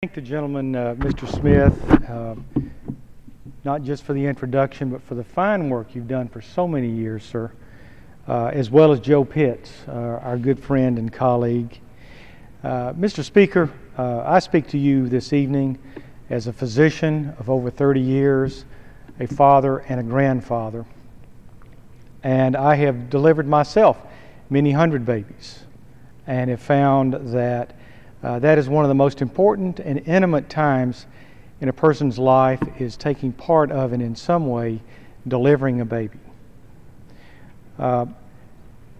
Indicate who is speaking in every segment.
Speaker 1: Thank the gentleman, uh, Mr. Smith, uh, not just for the introduction, but for the fine work you've done for so many years, sir, uh, as well as Joe Pitts, uh, our good friend and colleague. Uh, Mr. Speaker, uh, I speak to you this evening as a physician of over 30 years, a father and a grandfather, and I have delivered myself many hundred babies and have found that uh, that is one of the most important and intimate times in a person's life is taking part of and in some way delivering a baby. Uh,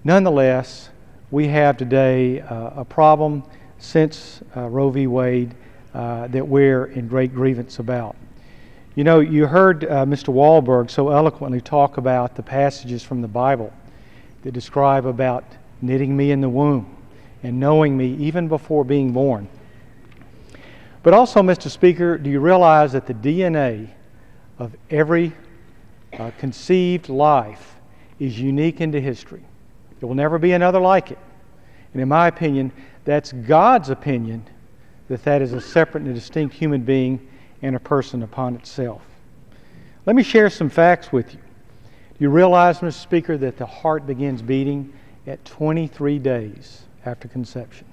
Speaker 1: nonetheless, we have today uh, a problem since uh, Roe v. Wade uh, that we're in great grievance about. You know, you heard uh, Mr. Walberg so eloquently talk about the passages from the Bible that describe about knitting me in the womb and knowing me even before being born. But also, Mr. Speaker, do you realize that the DNA of every uh, conceived life is unique into history? There will never be another like it. And in my opinion, that's God's opinion that that is a separate and distinct human being and a person upon itself. Let me share some facts with you. Do you realize, Mr. Speaker, that the heart begins beating at 23 days? After conception.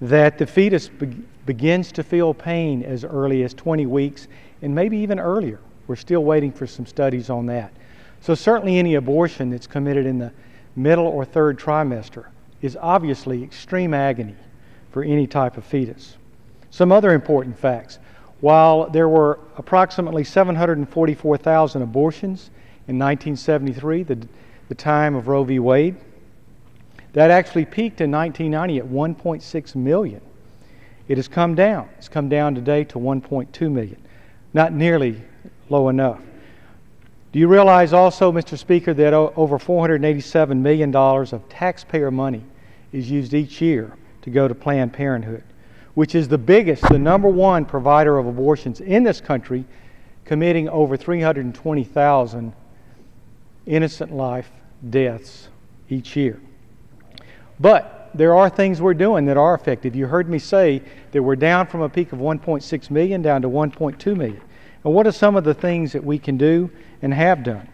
Speaker 1: That the fetus be- begins to feel pain as early as 20 weeks and maybe even earlier. We're still waiting for some studies on that. So, certainly, any abortion that's committed in the middle or third trimester is obviously extreme agony for any type of fetus. Some other important facts. While there were approximately 744,000 abortions in 1973, the, the time of Roe v. Wade, that actually peaked in 1990 at 1.6 million. It has come down. It's come down today to 1.2 million. Not nearly low enough. Do you realize also, Mr. Speaker, that over $487 million of taxpayer money is used each year to go to Planned Parenthood, which is the biggest, the number one provider of abortions in this country, committing over 320,000 innocent life deaths each year. But there are things we're doing that are effective. You heard me say that we're down from a peak of 1.6 million down to 1.2 million. And what are some of the things that we can do and have done?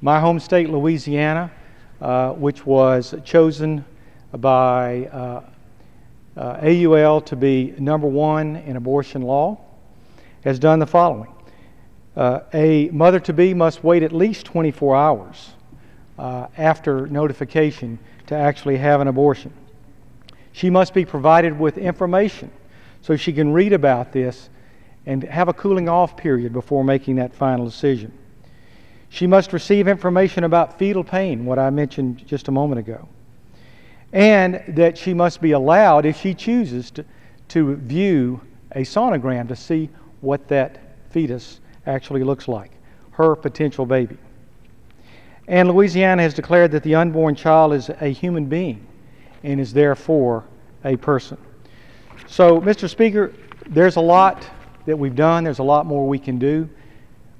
Speaker 1: My home state, Louisiana, uh, which was chosen by uh, uh, AUL to be number one in abortion law, has done the following. Uh, a mother to be must wait at least 24 hours uh, after notification to actually have an abortion. She must be provided with information so she can read about this and have a cooling off period before making that final decision. She must receive information about fetal pain, what I mentioned just a moment ago. And that she must be allowed, if she chooses, to, to view a sonogram to see what that fetus actually looks like, her potential baby. And Louisiana has declared that the unborn child is a human being and is therefore a person. So, Mr. Speaker, there's a lot that we've done, there's a lot more we can do.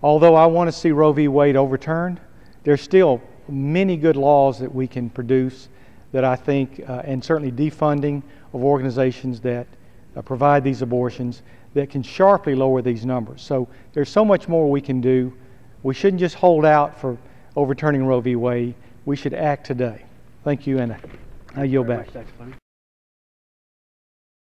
Speaker 1: Although I want to see Roe v. Wade overturned, there's still many good laws that we can produce that I think, uh, and certainly defunding of organizations that uh, provide these abortions that can sharply lower these numbers. So there's so much more we can do. We shouldn't just hold out for overturning Roe v. Wade, we should act today. Thank you, and I yield back.